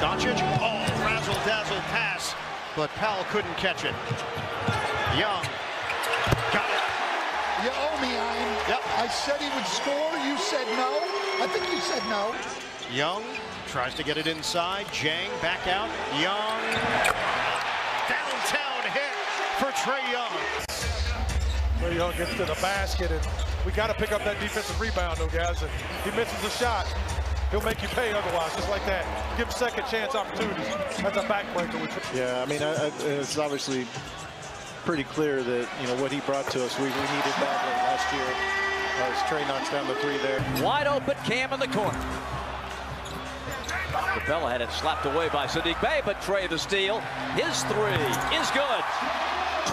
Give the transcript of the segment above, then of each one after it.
Doncic, oh, razzle dazzle pass, but Powell couldn't catch it. Young, got it. You owe me, Ian. Yep. I said he would score. You said no. I think you said no. Young tries to get it inside. Jang back out. Young, downtown hit for Trae Young. Trae Young gets to the basket, and we got to pick up that defensive rebound, though, guys. And he misses a shot. He'll make you pay otherwise, just like that. Give second chance opportunities. That's a backbreaker. With Yeah, I mean, I, I, it's obviously pretty clear that, you know, what he brought to us, we, we needed badly last year. Uh, As Trae knocks down the three there. Wide open, Cam in the corner. Capela had it slapped away by Saddiq Bey, but Trae the steal. His three is good.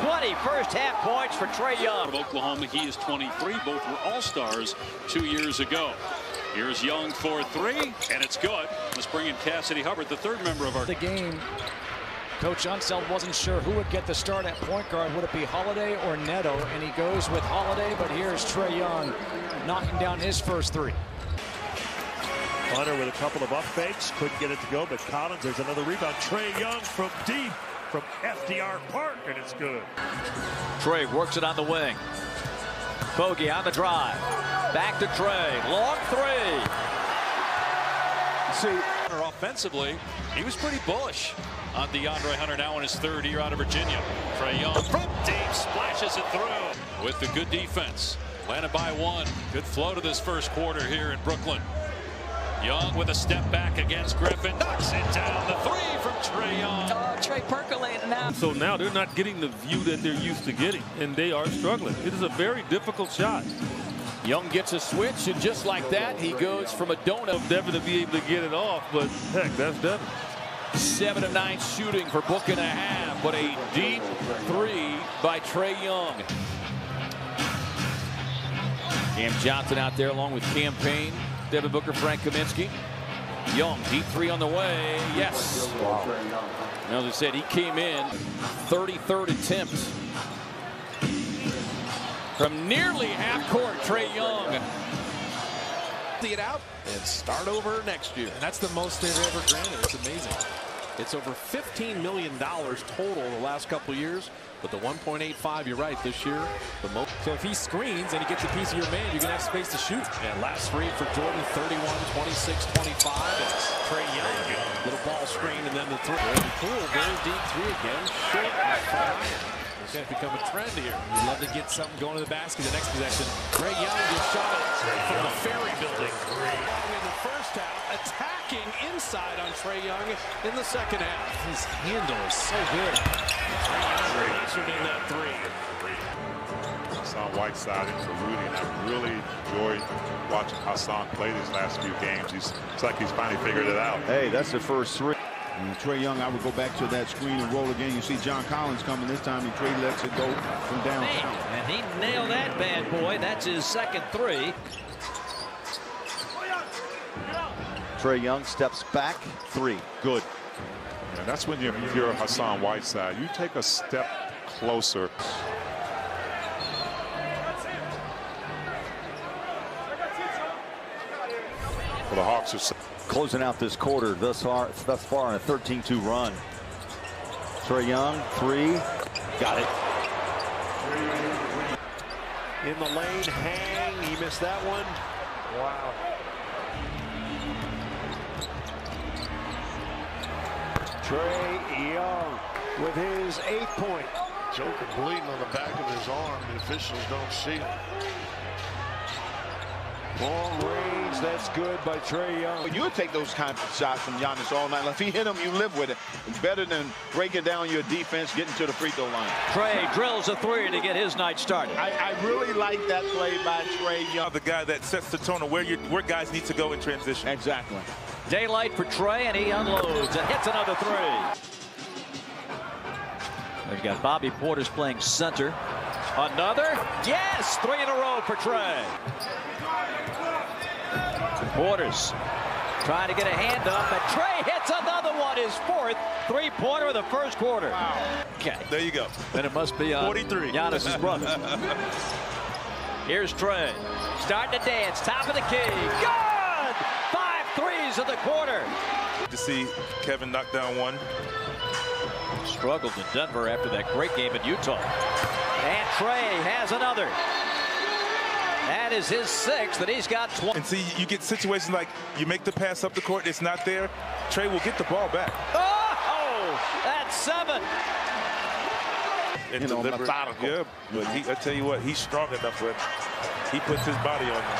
20 first half points for Trae Young. Of Oklahoma, he is 23. Both were All-Stars two years ago. Here's Young for three, and it's good. Let's bring in Cassidy Hubbarth, the third member of our the game. Coach Unseld wasn't sure who would get the start at point guard. Would it be Holiday or Neto? And he goes with Holiday, but here's Trae Young knocking down his first three. Hunter with a couple of up fakes, couldn't get it to go, but Collins, there's another rebound. Trae Young from deep from FDR Park, and it's good. Trae works it on the wing. Bogey on the drive. Back to Trae. Long three. See, offensively, he was pretty bullish on DeAndre Hunter now in his third year out of Virginia. Trae Young from deep splashes it through with the good defense. Landed by one. Good flow to this first quarter here in Brooklyn. Young with a step back against Griffin. Knocks it down. The three from Trae Young. Oh, Trae percolating now. So now they're not getting the view that they're used to getting, and they are struggling. It is a very difficult shot. Young gets a switch, and just like that, he goes from a donut. Devin to be able to get it off, but heck, that's Devin. Seven of nine shooting for book and a half, but a deep three by Trae Young. Cam Johnson out there along with Cam Payne, Devin Booker, Frank Kaminsky. Young, deep three on the way. Yes. And as I said, he came in 33rd attempt from nearly half court. Trae Young. See it out and start over next year. And that's the most they've ever granted. It's amazing. It's over $15 million total the last couple years. But the 1.85, you're right, this year, the most. So if he screens and he gets a piece of your man, you're going to have space to shoot. And last three for Jordan, 31, 26, 25. It's Trae Young. Little ball screen and then the three. Very cool, very deep three again. Short and fire. It's going become a trend here. You'd love to get something going to the basket the next possession. Trae Young just shot it from the Ferry Building. In the first half, attacking inside on Trae Young in the second half. His handle is so good. Trae Young answered in that three. Hassan Whiteside into Rudy, and I really enjoyed watching Hassan play these last few games. He's, it's like he's finally figured it out. Hey, that's the first three. And Trae Young, I would go back to that screen and roll again. You see John Collins coming this time, and Trae lets it go from downtown. And he nailed that bad boy. That's his second three. Trae Young steps back, three. Good. And that's when you're, you're Hassan Whiteside. You take a step closer. For the Hawks are Closing out this quarter thus far, thus far on a 13-2 run. Trae Young, three. Got it. In the lane, hang. He missed that one. Wow. Trae Young with his eighth point. Joker bleeding on the back of his arm. The officials don't see it. Long range, that's good by Trae Young. You would take those kinds of shots from Giannis all night. If he hit them, you live with it. It's better than breaking down your defense, getting to the free throw line. Trae drills a three to get his night started. I, I really like that play by Trae Young. The guy that sets the tone of where you where guys need to go in transition. Exactly. Daylight for Trae, and he unloads and hits another three. We've got Bobby Portis playing center. Another? Yes! Three in a row for Trae. Portis trying to get a hand up, and Trae hits another one, his fourth three-pointer of the first quarter. Wow. Okay. There you go. Then it must be on 43. Giannis's brother. Here's Trae. Starting to dance, top of the key. Good! Five threes of the quarter. to see Kevin knock down one. Struggled in Denver after that great game in Utah. And Trae has another. That is his sixth, and he's got 20. And see, you get situations like you make the pass up the court, it's not there. Trae will get the ball back. Oh, that's seven. And You know, deliver- methodical. Yeah, but he, I tell you what, he's strong enough when he puts his body on you.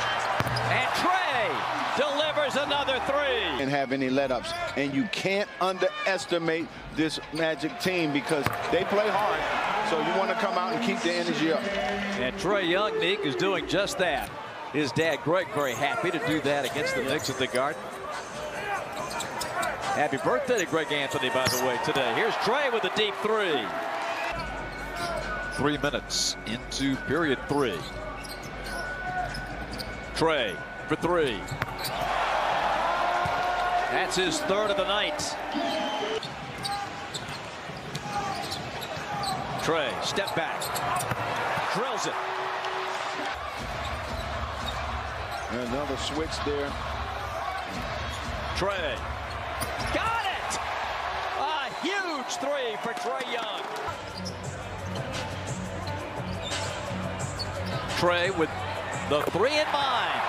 And Trae delivers another three. And have any let-ups. And you can't underestimate this Magic team because they play hard. So you want to come out and keep the energy up. And Trae Young, Nick, is doing just that. His dad, Greg, very happy to do that against the Knicks at the Garden. Happy birthday to Greg Anthony, by the way, today. Here's Trae with a deep three. Three minutes into period three. Trae for three. That's his third of the night. Trae, step back. Drills it. Another switch there. Trae. Got it! A huge three for Trae Young. Trae with the three in mind.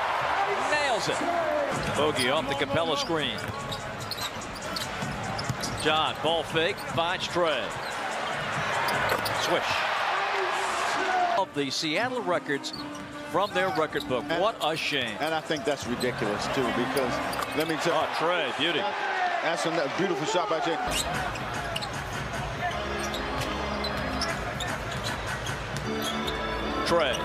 Nails it. Bogey off the Capela screen. John, ball fake, finds Trae. Swish. Of the Seattle records from their record book. What a shame. And I think that's ridiculous, too, because let me tell you. Oh, Trae, beauty. That's a beautiful shot by Jay. Trae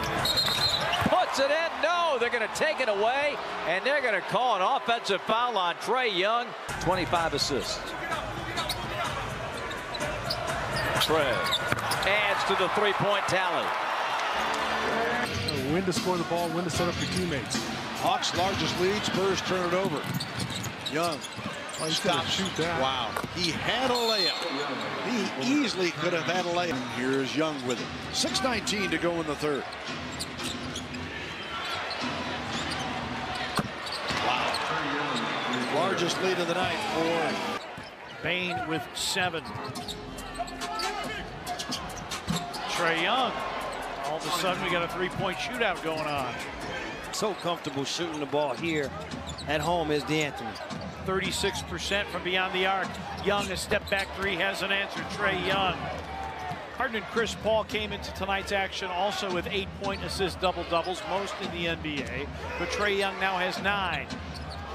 puts it in. No, they're going to take it away, and they're going to call an offensive foul on Trae Young. 25 assists. Trae adds to the three-point tally. When to score the ball, when to set up your teammates. Hawks' largest lead, Spurs turn it over. Young stops. Shoot that. Wow. He had a layup. He easily could have had a layup. Here's Young with it. 6.19 to go in the third. Wow. Largest lead of the night for Bain with seven. Trae Young. All of a sudden, we got a three-point shootout going on. So comfortable shooting the ball here at home is D'Anthony. 36% from beyond the arc. Young, a step back three, has an answer. Trae Young. Harden and Chris Paul came into tonight's action also with eight point assist double doubles, most in the NBA. But Trae Young now has nine.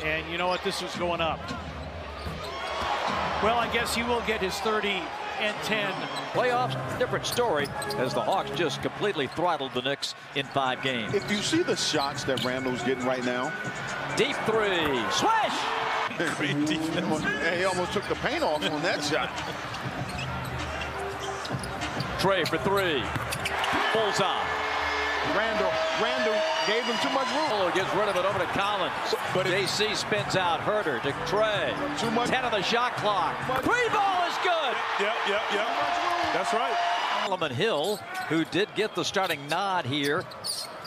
And you know what? This is going up. Well, I guess he will get his 30 and 10. Playoffs, different story, as the Hawks just completely throttled the Knicks in five games. If you see the shots that Randle's getting right now. Deep three. Swish! he almost took the paint off on that shot. Trae for three. Bullseye. Randle, Randle gave him too much room. Fuller gets rid of it over to Collins. But JC spins out. Huerter to Trae. Too much. 10 on the shot clock. Three ball is good. Yep, yep, yep. That's right. Solomon Hill, who did get the starting nod here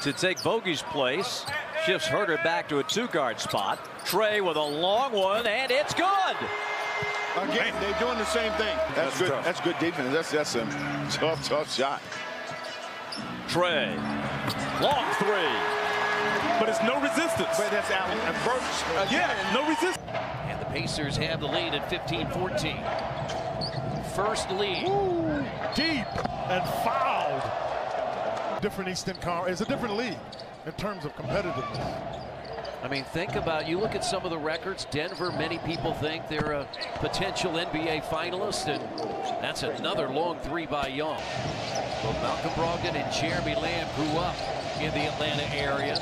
to take Bogey's place, shifts Huerter back to a two-guard spot. Trae with a long one, and it's good. Again, they're doing the same thing. That's, That's good. tough. That's good defense. That's that's a tough, tough shot. Trae, long three. But it's no resistance. But that's Allen and Burks. Yeah, no resistance. And the Pacers have the lead at 15-14. First lead. Ooh, deep and fouled. Different Eastern Car. It's a different league in terms of competitiveness. I mean, think about, you look at some of the records. Denver, many people think they're a potential NBA finalist, and that's another long three by Young. Both Malcolm Brogdon and Jeremy Lamb grew up in the Atlanta area.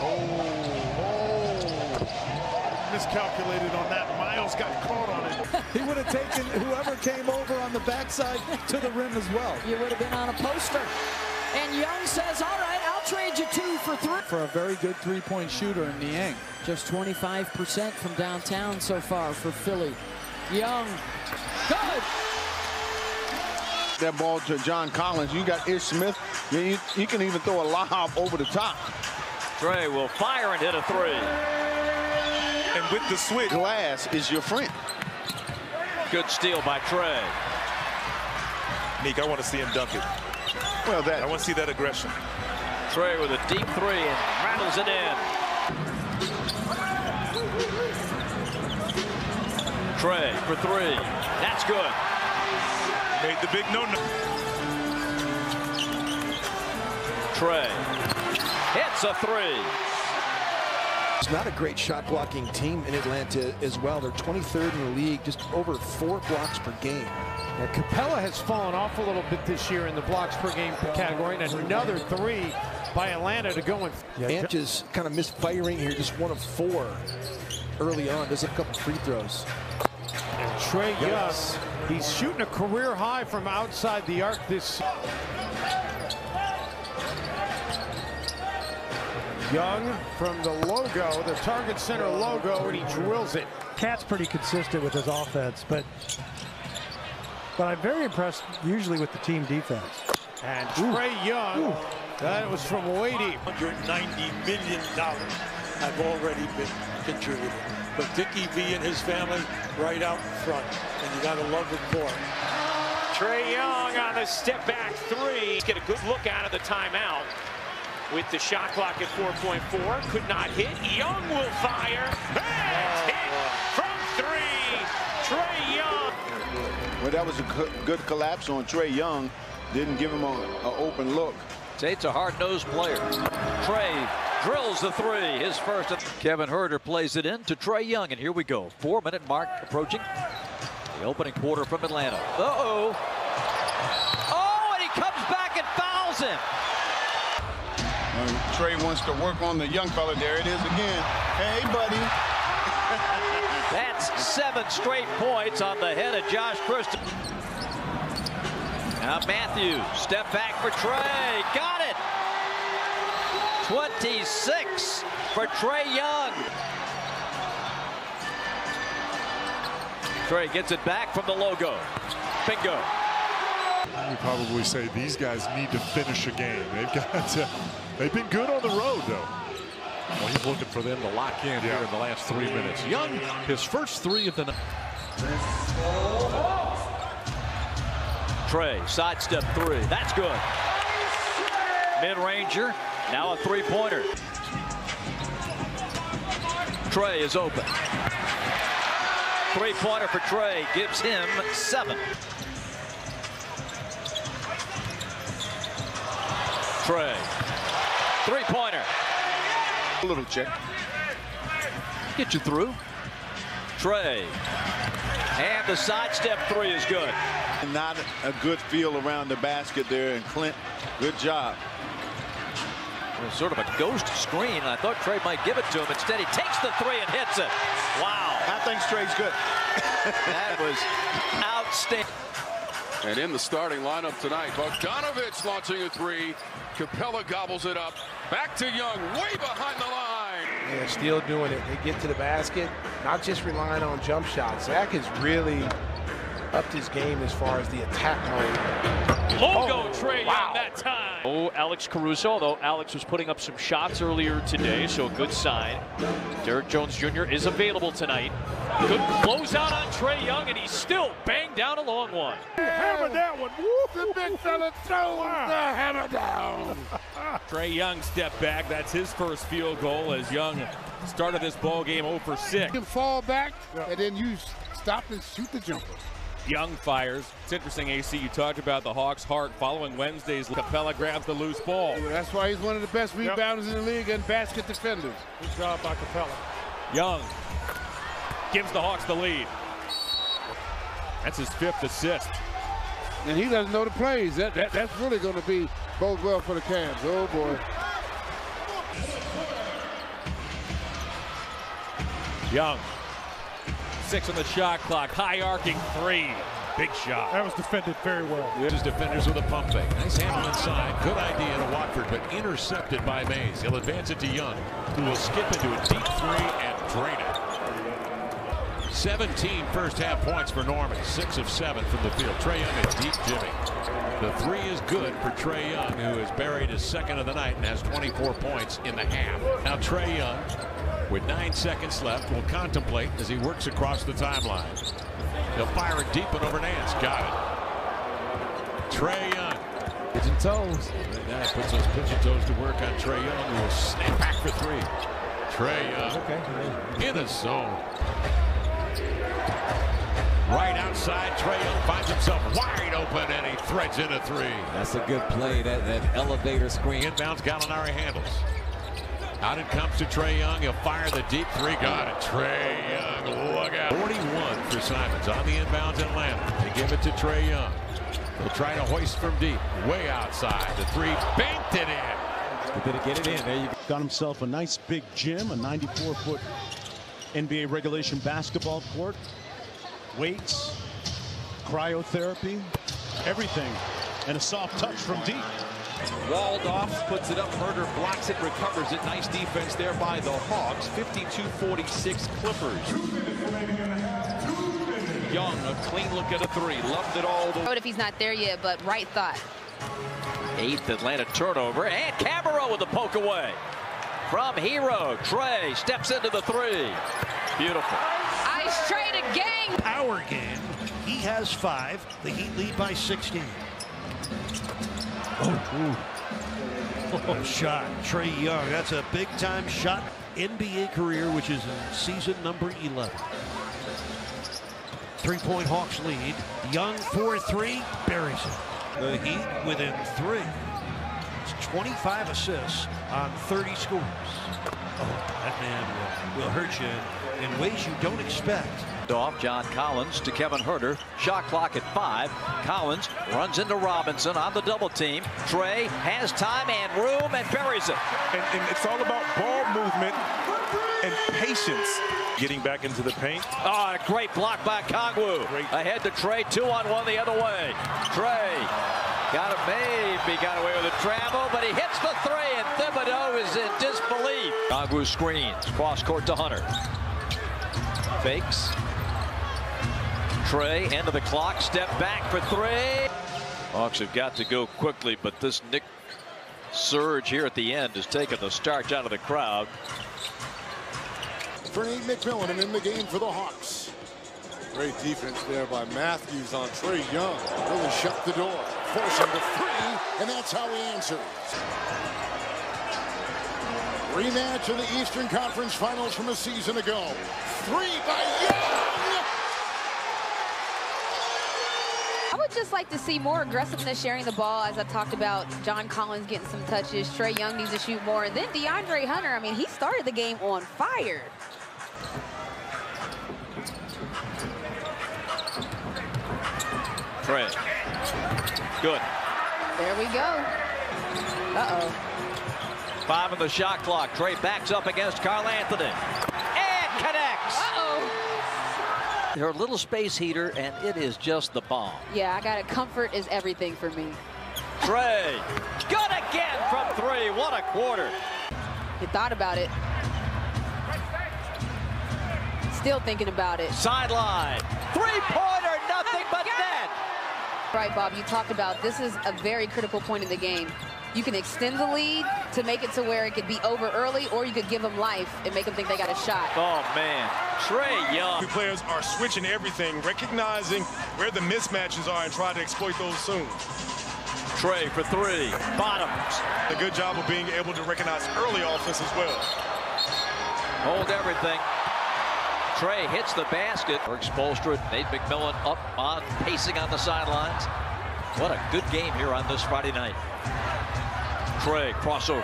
Oh, oh. Miscalculated on that. Miles got caught on it. he would have taken whoever came over on the backside to the rim as well. You would have been on a poster. And Young says, all right, I'll trade you two for three. For a very good three-point shooter in Niang. Just 25% from downtown so far for Philly. Young, good. That ball to John Collins. You got Ish Smith. You, you, you can even throw a lob over the top. Trae will fire and hit a three. And with the switch. Glass is your friend. Good steal by Trae. Meek, I want to see him dunk it. Well, that. I want to see that aggression. Trae with a deep three and rattles it in. Trae for three. That's good. Made the big no-no. Trae hits a three. It's not a great shot blocking team in Atlanta as well. They're 23rd in the league, just over four blocks per game. Now, Capela has fallen off a little bit this year in the blocks per game category, and another three by Atlanta to go in. Yeah, Ant is kind of misfiring here, just one of four early on. Does a couple free throws. And Trae yes. Young, he's shooting a career high from outside the arc this Young from the logo, the Target Center logo, and he drills it. Cat's pretty consistent with his offense, but but I'm very impressed usually with the team defense. And Trae Young, Ooh. that was from Wadey. $190 million have already been contributed. But Dickie V and his family right out front, and you got to love the court. Trae Young on the step back three. Get a good look out of the timeout with the shot clock at 4.4. Could not hit. Young will fire. And oh, hit from three. Trae Young. Well, that was a good collapse on Trae Young. Didn't give him an open look. Tate's a hard-nosed player. Trae drills the three. His first. Kevin Huerter plays it in to Trae Young. And here we go. Four-minute mark approaching. The opening quarter from Atlanta. Uh-oh. Oh, and he comes back and fouls him. Uh, Trae wants to work on the young fella. There it is again. Hey, buddy. That's seven straight points on the head of Josh Christopher. Now Matthews, step back for Trae. Got it. 26 for Trae Young. Trae gets it back from the logo. Bingo. You probably say these guys need to finish a game. They've got to They've been good on the road, though. Well, he's looking for them to lock in yeah. here in the last three minutes. Young, his first three of the night. Trae, sidestep three. That's good. Mid-ranger, now a three-pointer. Trae is open. Three-pointer for Trae gives him seven. Trae Three-pointer. A little check. Get you through. Trae. And the sidestep three is good. Not a good feel around the basket there, and Clint, good job. Sort of a ghost screen, I thought Trae might give it to him. Instead, he takes the three and hits it. Wow. I think Trae's good. that was outstanding. And in the starting lineup tonight, Bogdanovich launching a three. Capela gobbles it up. Back to Young, way behind the line. Yeah, still doing it. They get to the basket, not just relying on jump shots. Zach has really upped his game as far as the attack mode. Logo oh, Trae wow. Young that time. Oh, Alex Caruso, although Alex was putting up some shots earlier today, so a good sign. Derrick Jones Jr. is available tonight. Good closeout on Trae Young, and he's still banged down a long one. Hammer that one. The big fella throws the hammer down. Trae Young step back. That's his first field goal as Young started this ball game 0 for 6. You can fall back, and then you stop and shoot the jumper. Young fires. It's interesting, AC, you talked about the Hawks' heart following Wednesday's. Capela grabs the loose ball. That's why he's one of the best rebounders yep. in the league and basket defenders. Good job by Capela. Young gives the Hawks the lead. That's his fifth assist. And he doesn't know the plays. That, that That's really going to be both well for the Cavs. Oh, boy. Young six on the shot clock. High arcing three. Big shot. That was defended very well. His defenders with a pump fake. Nice handle inside. Good idea to Watford, but intercepted by Mays. He'll advance it to Young, who will skip into a deep three and drain it. 17 first half points for Norman. Six of seven from the field. Trae Young a deep jimmy. The three is good for Trae Young, who has buried his second of the night and has 24 points in the half. Now Trae Young with nine seconds left will contemplate as he works across the timeline. He'll fire it deep and over Nance. Got it. Trae Young. Pigeon toes. And that puts those pigeon toes to work on Trae Young, who will snap back for three. Trae Young okay. in the zone. Right outside, Trae Young finds himself wide open, and he threads in a three. That's a good play, that, that elevator screen. Inbounds, Gallinari handles. Out it comes to Trae Young. He'll fire the deep three. Got it. Trae Young, look out. 41 for Simons on the inbounds Atlanta. They give it to Trae Young. He'll try to hoist from deep. Way outside. The three banked it in. Did it get it in? There you go. Got himself a nice big gym, a 94-foot NBA regulation basketball court. Weights, cryotherapy, everything. And a soft touch from deep. Walled off, puts it up. Huerter blocks it, recovers it. Nice defense there by the Hawks. 52-46 Clippers. Young, a clean look at a three. Loved it all the way. if he's not there yet, but right thought. Eighth Atlanta turnover, and Camero with the poke away. From Herro. Trae steps into the three. Beautiful. Ice Trae to gang. Our game. He has five. The Heat lead by 16. Oh, oh, shot. Trae Young. That's a big time shot. NBA career, which is in season number 11. Three point Hawks lead. Young 4 3, buries it. The Heat within three. It's 25 assists on 30 scores. Oh, that man will, will hurt you in ways you don't expect. Off John Collins to Kevin Huerter. Shot clock at five. Collins runs into Robinson on the double team. Trae has time and room and buries it. And, and it's all about ball movement and patience. Getting back into the paint. Oh, a great block by Kongwu. Great. Ahead to Trae, two on one the other way. Trae got a maybe got away with a travel, but he hits the three, and Thibodeau is in disbelief. Kongwu screens, cross court to Hunter. Fakes. Trae, end of the clock, step back for three. Hawks have got to go quickly, but this Knick surge here at the end has taken the starch out of the crowd. For Nate McMillan and in the game for the Hawks. Great defense there by Matthews on Trae Young. Really shut the door. Force him to three, and that's how he answers. Rematch of the Eastern Conference Finals from a season ago. Three by Young! I would just like to see more aggressiveness sharing the ball, as I talked about. John Collins getting some touches. Trae Young needs to shoot more. And then DeAndre Hunter, I mean, he started the game on fire. Trae. Good. There we go. Uh-oh. Five on the shot clock. Trae backs up against Carl Anthony. And connects. Uh-oh. They're a little space heater, and it is just the bomb. Yeah, I got it. Comfort is everything for me. Trae. Good again from three. What a quarter. He thought about it. Still thinking about it. Sideline. Three-pointer, nothing but net. Right, Bob, you talked about this is a very critical point in the game. You can extend the lead to make it to where it could be over early, or you could give them life and make them think they got a shot. Oh, man. Trae Young. The players are switching everything, recognizing where the mismatches are and try to exploit those soon. Trae for three. Bottoms. A good job of being able to recognize early offense as well. Hold everything. Trae hits the basket. Erik Spoelstra, Nate McMillan up on, pacing on the sidelines. What a good game here on this Friday night. Trae, crossover.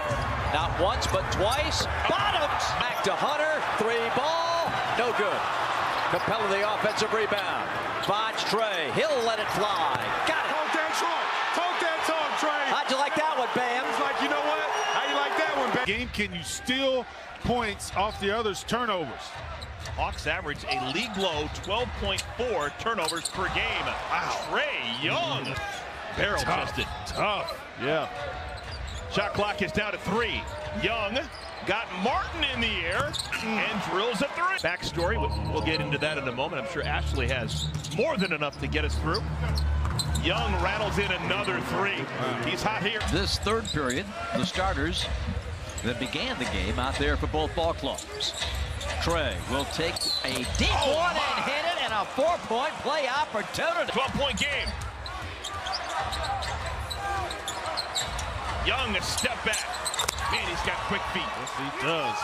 Not once, but twice. Bottoms! Back to Hunter. Three ball. No good. Capela the offensive rebound. Finds Trae. He'll let it fly. Got it. Talk that talk. Talk that talk, Trae. How'd you like that one, Bam? It's like, you know what? How you like that one, Bam? Game, can you steal points off the other's turnovers? Hawks average a league low 12.4 turnovers per game. Wow. Trae Young. Mm-hmm. Barrel tested. Tough. Yeah. Shot clock is down to three. Young got Martin in the air and drills a three. Backstory, we'll, we'll get into that in a moment. I'm sure Ashley has more than enough to get us through. Young rattles in another three. He's hot here. This third period, the starters that began the game out there for both ball clubs. Trae will take a deep Oh, one my. and hit it, and a four-point play opportunity. 12-point game. Young, a step back. Man, he's got quick feet. Yes, he does.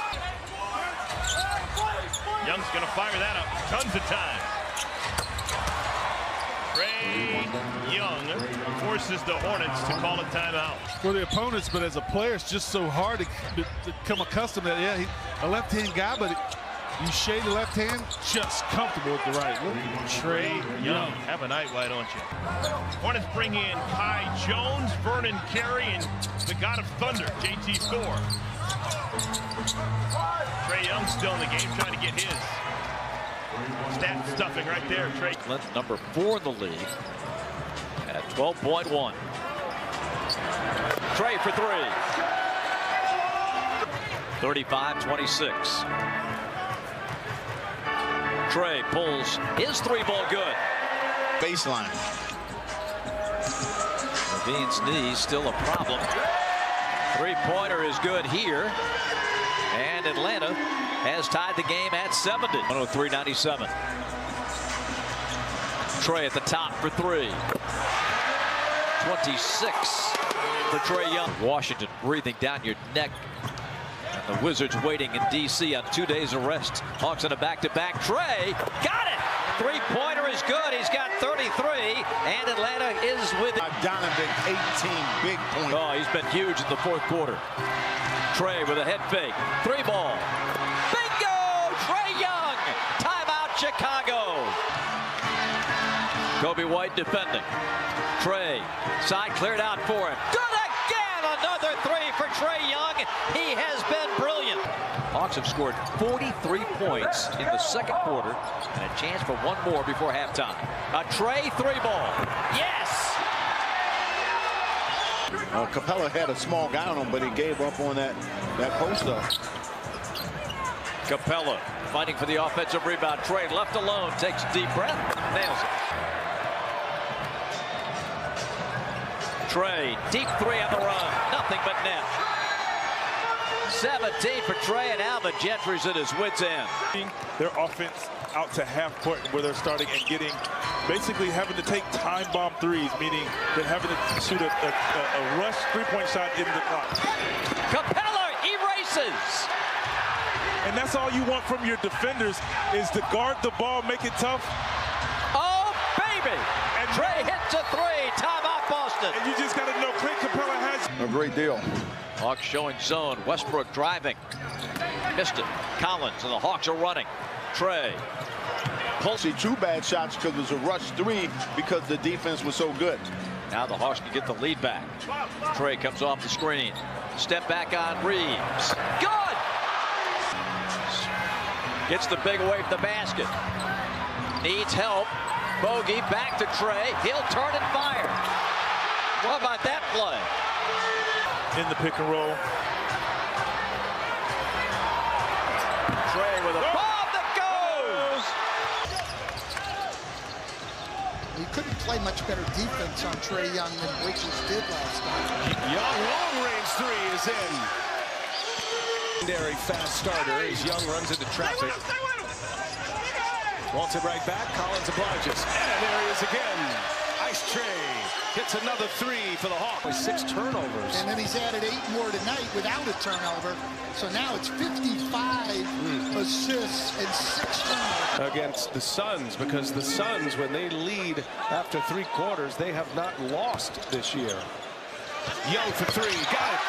Young's going to fire that up. Tons of time. Trae Young forces the Hornets to call a timeout. For the opponents, but as a player, it's just so hard to, to become accustomed that, yeah, he, a left-hand guy, but it, you shade the left hand, just comfortable with the right. Look at Trae Young, have a night, why don't you? Hornets bring in Kai Jones, Vernon Carey, and the God of Thunder, JT Thor. Trae Young still in the game, trying to get his. Stat stuffing right there, Trae. Number four in the league at 12.1. Trae for three. 35-26. Trae pulls his three ball good. Baseline. LaVine's knee still a problem. Three-pointer is good here. And Atlanta has tied the game at 70. 103-97. Trae at the top for three. 26 for Trae Young. Washington breathing down your neck. The Wizards waiting in D.C. on two days of rest. Hawks in a back-to-back. Trae got it. Three-pointer is good. He's got 33, and Atlanta is with it. Donovan, 18 big points. Oh, he's been huge in the fourth quarter. Trae with a head fake. Three ball. Bingo! Trae Young. Timeout Chicago. Coby White defending. Trae. Side cleared out for him. Good again! Another three for Trae Young. He has been brilliant. Hawks have scored 43 points in the second quarter and a chance for one more before halftime. A Trae three ball. Yes! Uh, Capela had a small guy on him, but he gave up on that, that post up. Capela fighting for the offensive rebound. Trae left alone, takes a deep breath, nails it. Trae, deep three on the run, nothing but net. 17 for Trae, and Alvin Gentry's at his wits' end. Their offense out to half court where they're starting and getting, basically having to take time bomb threes, meaning they're having to shoot a, a, a rush three-point shot in the clock. Capela erases. And that's all you want from your defenders is to guard the ball, make it tough. Oh, baby! And Trae hits a three. Timeout, Boston. And you just got to know Clint Capela has a great deal. Hawks showing zone. Westbrook driving. Missed it. Collins and the Hawks are running. Trae. Pull. See two bad shots because it was a rush three because the defense was so good. Now the Hawks can get the lead back. Trae comes off the screen. Step back on Reeves. Good! Gets the big away from the basket. Needs help. Bogey back to Trae. He'll turn and fire. How about that play? in the pick and roll. Trae with a bomb that goes. He couldn't play much better defense on Trae Young than Waitress did last night. Young long range three is in. Secondary fast starter as Young runs into traffic. Wants it right back. Collins obliges. And there he is again. Ice Trae gets another three for the Hawks. Six turnovers. And then he's added eight more tonight without a turnover. So now it's 55 hmm. assists and six turnovers. Against the Suns because the Suns, when they lead after three quarters, they have not lost this year. Young for three. Got it.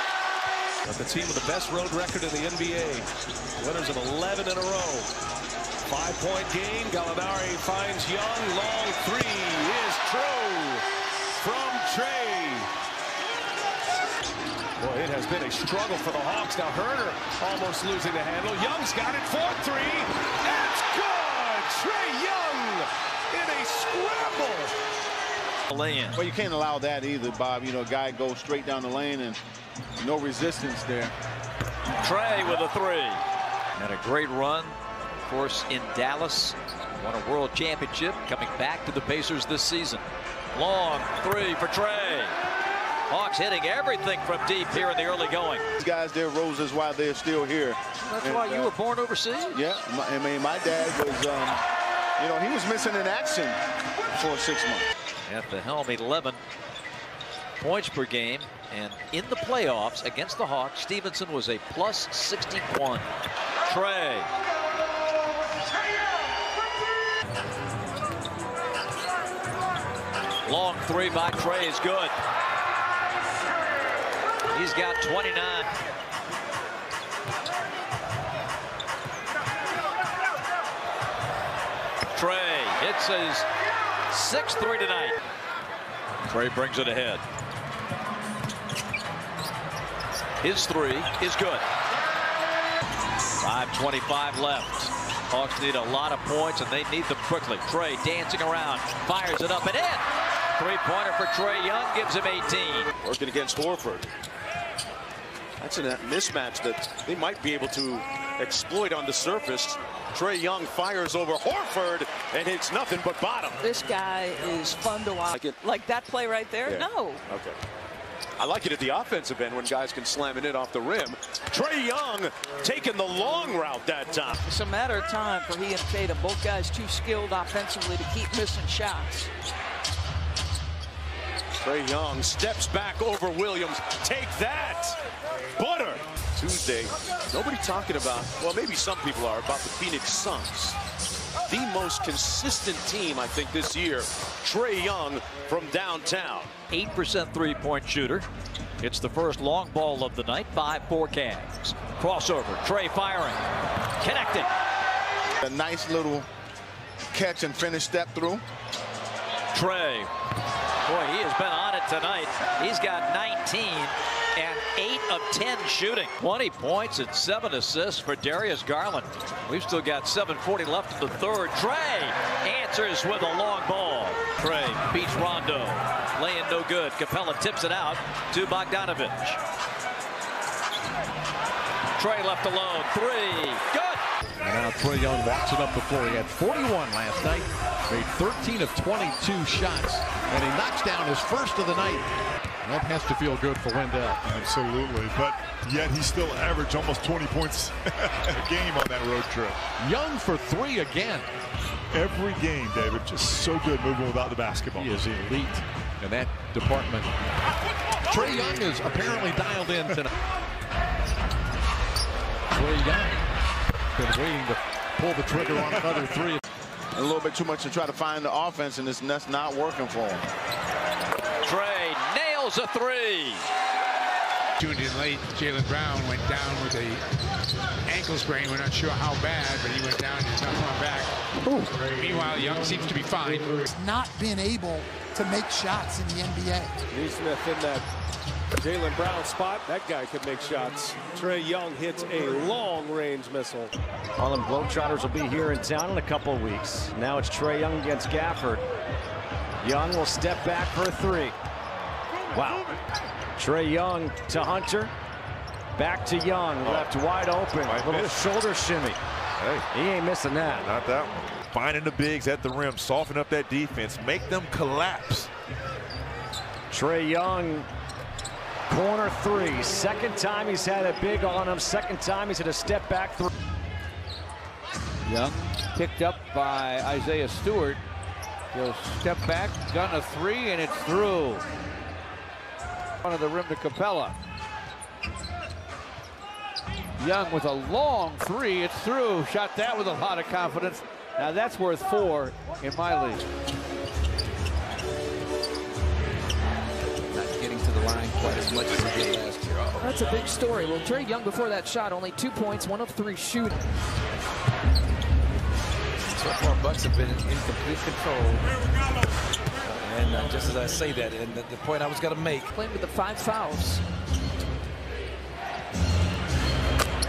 But the team with the best road record in the NBA. Winners of 11 in a row. Five-point game. Gallinari finds Young. Long three is true from Trae. Boy, it has been a struggle for the Hawks. Now Huerter almost losing the handle. Young's got it for three. That's good. Trae Young in a scramble. Lane. Well, you can't allow that either, Bob. You know, a guy goes straight down the lane and no resistance there. Trae with a three. Had a great run, of course, in Dallas. Won a world championship, coming back to the Pacers this season. Long three for Trae. Hawks hitting everything from deep here in the early going. These guys, their roses while they're still here. That's And, why you uh, were born overseas? Yeah, my, I mean, my dad was, um, you know, he was missing in action for six months. At the helm, 11 points per game. And in the playoffs against the Hawks, Stephenson was a plus 61. Trae. Long three by Trae is good. He's got 29. Trae hits his sixth three tonight. Trae brings it ahead. His three is good. 5.25 left. Hawks need a lot of points, and they need them quickly. Trae dancing around, fires it up and in. Three-pointer for Trae Young gives him 18. Working against Horford. That's a uh, mismatch that they might be able to exploit on the surface. Trae Young fires over Horford, and hits nothing but bottom. This guy is fun to watch. Like, it, like that play right there? Yeah. No. Okay. I like it at the offensive end when guys can slam it in off the rim. Trae Young taking the long route that time. It's a matter of time for he and Tatum. Both guys too skilled offensively to keep missing shots. Trae Young steps back over Williams. Take that. Butter. Tuesday, nobody talking about, well, maybe some people are, about the Phoenix Suns. The most consistent team, I think, this year. Trae Young from downtown. 8% three-point shooter. It's the first long ball of the night. 5-4 Cavs. Crossover. Trae firing. Connected. A nice little catch and finish step through. Trae. Boy, he has been on it tonight. He's got 19 and 8 of 10 shooting. 20 points and 7 assists for Darius Garland. We've still got 7.40 left in the third. Trae answers with a long ball. Trae beats Rondo. Laying no good. Capela tips it out to Bogdanovich. Trae left alone. Three. Good. And now Trae Young walks it up the floor. He had 41 last night, made 13 of 22 shots, and he knocks down his first of the night. That has to feel good for Wendell. Absolutely, but yet he still averaged almost 20 points a game on that road trip. Young for three again. Every game, David, just so good moving without the basketball. He is elite in that department. Trae Young is apparently dialed in tonight. Trae Young been waiting to pull the trigger on another three. A little bit too much to try to find the offense, and it's that's not working for him. Trae nails a three. Tuned in late, Jaylen Brown went down with a ankle sprain. We're not sure how bad, but he went down. and He's not coming back. Meanwhile, Young seems to be fine. Not been able to make shots in the NBA. Nesmith in that Jaylen Brown spot. That guy could make shots. Trae Young hits a long-range missile. All Harlem Globetrotters will be here in town in a couple weeks. Now it's Trae Young against Gafford. Young will step back for a three. Wow. Trae Young to Hunter. Back to Young. Left oh. wide open. Might Little miss. shoulder shimmy. Hey. He ain't missing that. Not that one. Finding the bigs at the rim, soften up that defense, make them collapse. Trae Young, corner three. Second time he's had a big on him. Second time he's had a step back three. Young picked up by Isaiah Stewart. He'll step back, gun a three, and it's through. Front of the rim to Capela. Young with a long three, it's through. Shot that with a lot of confidence. Now that's worth four in my league. Line quite as much as he did last year. Uh-oh. That's a big story. Well, Trae Young before that shot, only two points, one of three shooting. So far, Bucks have been in complete control. And uh, just as I say that, and the, the point I was going to make. Playing with the five fouls.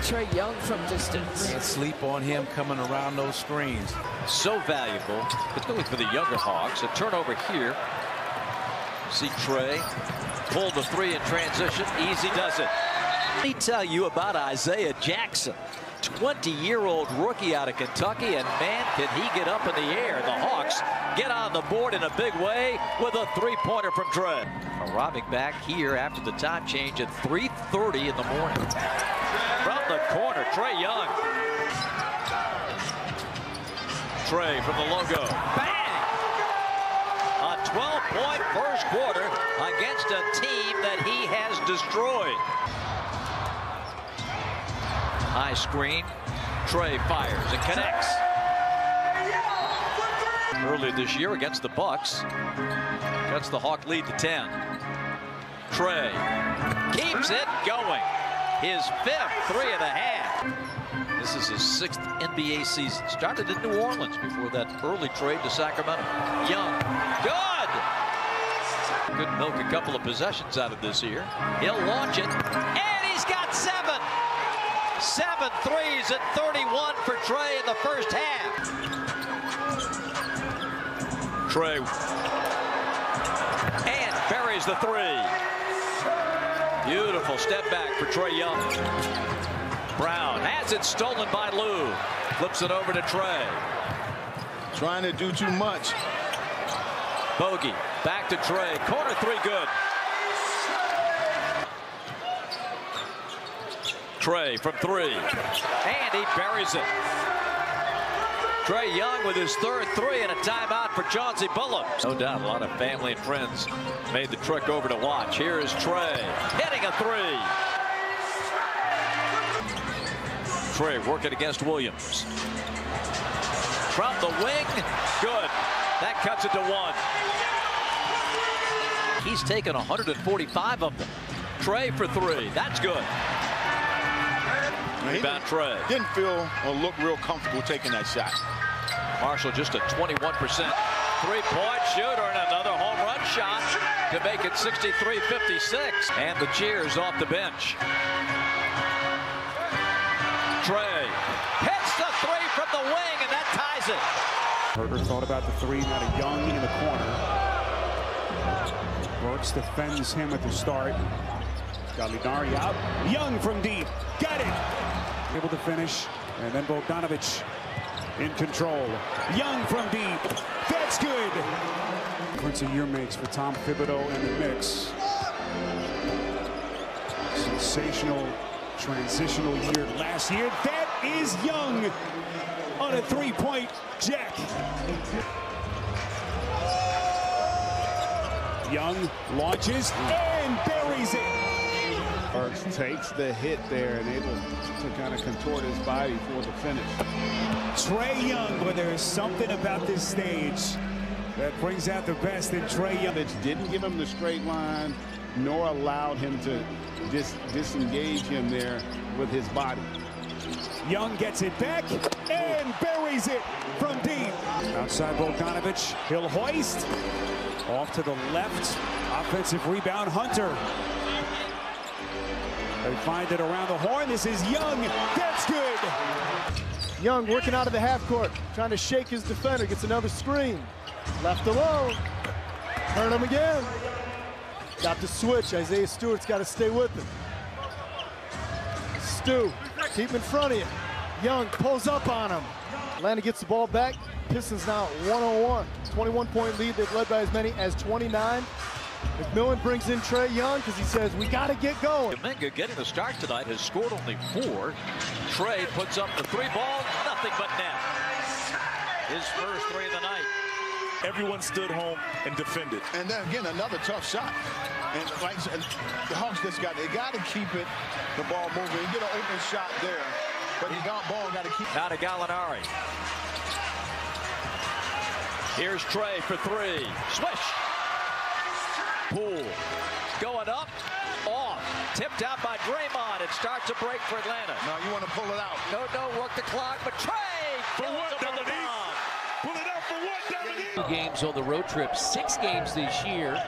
Trae Young from distance. Can't sleep on him coming around those screens. So valuable, particularly for the younger Hawks. A turnover here. See Trae pull the three in transition. Easy does it. Let me tell you about Isaiah Jackson. 20-year-old rookie out of Kentucky, and man, can he get up in the air. The Hawks get on the board in a big way with a three-pointer from Trae. Arriving back here after the time change at 3.30 in the morning. From the corner, Trae Young. Trae from the logo. Bang! A 12-point first quarter against a team that he has destroyed. High screen. Trae fires and connects. Earlier this year against the Bucks. Cuts the Hawk lead to 10. Trae keeps it going. His fifth three of the half. This is his sixth NBA season. Started in New Orleans before that early trade to Sacramento. Young, good! Could milk a couple of possessions out of this here. He'll launch it, and he's got seven. Seven threes at 31 for Trae in the first half. Trae. And buries the three. Beautiful step back for Trae Young. Brown has it stolen by Lou. Flips it over to Trae. Trying to do too much. Bogey back to Trae. Corner three good. Trae from three. And he buries it. Trae Young with his third three and a timeout for Chauncey Billups. No doubt a lot of family and friends made the trek over to watch. Here is Trae hitting a three. Trae working against Williams. From the wing, good. That cuts it to one. He's taken 145 of them. Trae for three. That's good. Rebound Trae. Didn't feel or look real comfortable taking that shot. Marshall just a 21% three-point shooter and another home run shot to make it 63-56. And the cheers off the bench. Trae hits the three from the wing, and that ties it. Huerter thought about the three, not a Young in the corner. Burks defends him at the start. Gallinari out. Young from deep. Got it. Able to finish. And then Bogdanovich in control. Young from deep. That's good. Difference a year makes for Tom Thibodeau in the mix. Sensational transitional year last year. That is Young on a three-point jack. Young launches and buries it. Burks takes the hit there and able to kind of contort his body for the finish. Trae Young, but there is something about this stage that brings out the best in Trae Young. That didn't give him the straight line, nor allowed him to dis disengage him there with his body. Young gets it back and buries it from deep. Outside Bogdanovich, he'll hoist. Off to the left, offensive rebound, Hunter. They find it around the horn. This is Young. That's good. Young working out of the half court, trying to shake his defender, gets another screen. Left alone. Turn him again. Got the switch. Isaiah Stewart's got to stay with him. Stu, keep him in front of you. Young pulls up on him. Atlanta gets the ball back. Pistons now 101. 21-point lead. They've led by as many as 29. McMillan brings in Trae Young because he says, we got to get going. Kuminga getting the start tonight has scored only four. Trae puts up the three ball, nothing but net. His first three of the night. Everyone stood home and defended. And then again, another tough shot. And like and the Hawks just got, they got to keep it, the ball moving. You get an open shot there, but the ball got to keep. Now to Gallinari. Here's Trae for three. Swish. Poole going up, off, tipped out by Draymond. It starts a break for Atlanta. Now you want to pull it out. No, no, work the clock, but Trae for what, Dominique? Pull it out for what, Dominique? Two games on the road trip, six games this year.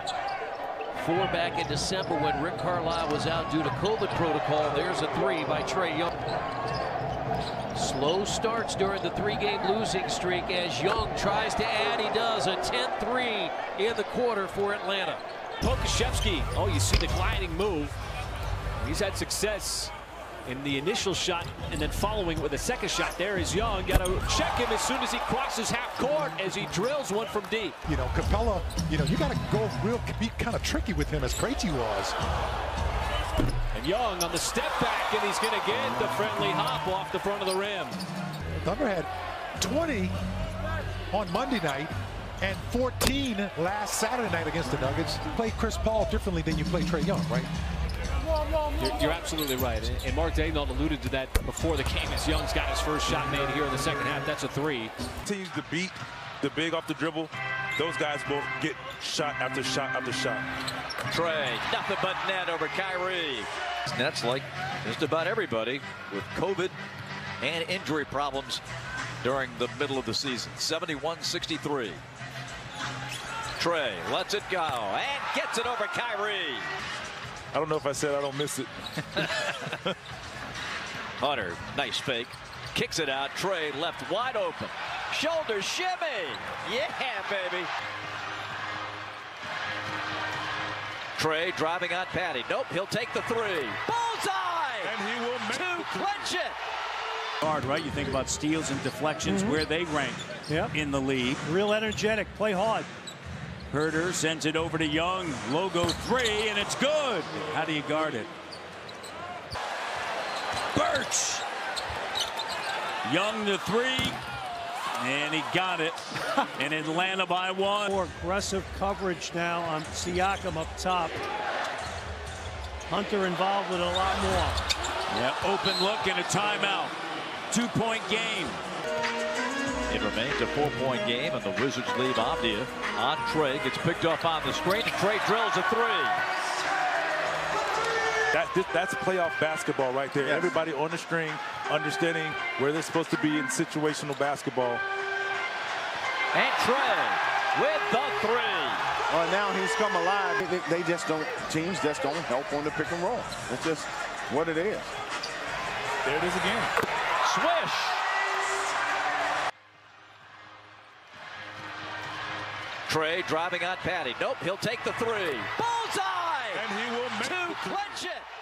Four back in December when Rick Carlisle was out due to COVID protocol. There's a three by Trae Young. Slow starts during the three-game losing streak as Young tries to add. He does a 10-3 in the quarter for Atlanta. Pokusevski, oh, you see the gliding move. He's had success in the initial shot and then following with a second shot. There is Young. Got to check him as soon as he crosses half court as he drills one from deep. You know, Capela, you know, you got to go real, be kind of tricky with him as Krejci was. And Young on the step back, and he's going to get the friendly hop off the front of the rim. Thunder had 20 on Monday night and 14 last Saturday night against the Nuggets. You play Chris Paul differently than you play Trae Young, right? You're, you're, absolutely right. And, and Mark Daigneault alluded to that before the game as Young's got his first shot made here in the second half. That's a three. Continues to beat the big off the dribble. Those guys both get shot after shot after shot. Trae, nothing but net over Kyrie. Nets like just about everybody with COVID and injury problems during the middle of the season. 71-63. Trae lets it go and gets it over Kyrie. I don't know if I said I don't miss it. Hunter, nice fake. Kicks it out. Trae left wide open. Shoulder shimmy. Yeah, baby. Trae driving on Patty. Nope, he'll take the three. Bullseye! And he will make to clinch it. Hard, right? You think about steals and deflections, Mhm. where they rank Yep. in the league. Real energetic, play hard. Huerter sends it over to Young. Logo three, and it's good. How do you guard it? Birch. Young the three. And he got it. and Atlanta by one. More aggressive coverage now on Siakam up top. Hunter involved with a lot more. Yeah, open look and a timeout. Two-point game. It remains a four-point game, and the Wizards leave Avdija on Trae. Gets picked up on the screen, and Trae drills a three. That, this, that's playoff basketball right there. Everybody on the string, understanding where they're supposed to be in situational basketball. And Trae with the three. Well, now he's come alive. They, they just don't, teams just don't help on the pick and roll. It's just what it is. There it is again. Swish. Trae driving on Patty. Nope, he'll take the three clinch it.